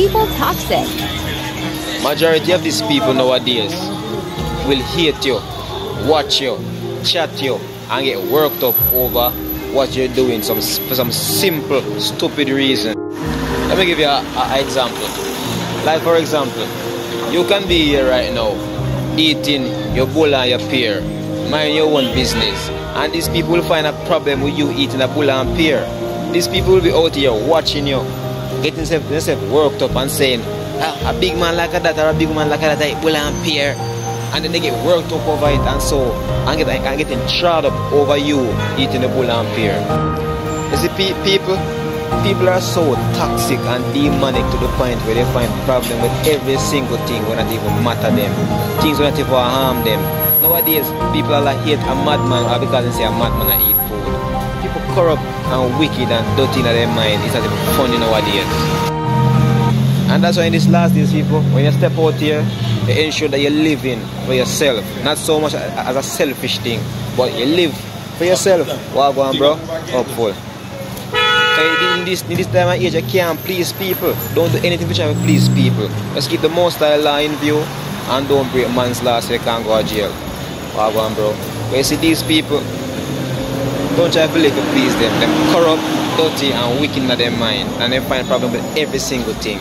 people toxic? Majority of these people nowadays will hate you, watch you, chat you, and get worked up over what you're doing some, for some simple, stupid reason. Let me give you an example. Like, for example, you can be here right now eating your bulla and your pear, mind your own business, and these people will find a problem with you eating a bulla and pear. These people will be out here watching you, getting themselves worked up and saying, ah, a big man like that or a big man like that, bulla and pear and then they get worked up over it and so and get and getting trod up over you eating the bulla and pear. You see people people are so toxic and demonic to the point where they find problem with every single thing when it even matter them. Things when it even harm them. Nowadays people are like hate a madman because they say a madman I eat food. People corrupt and wicked and dirty in their mind. It's not even funny nowadays. And that's why in this last days people, when you step out here, you ensure that you're living for yourself. Not so much as a selfish thing, but you live for yourself. What on, bro? Hopeful. In this, in this time of age, you can't please people. Don't do anything try to please people. Just keep the most style law in view and don't break man's law so you can't go to jail. What on, bro? When you see these people, don't try to please them. They're corrupt, dirty, and wicked in their mind. And they find problem with every single thing.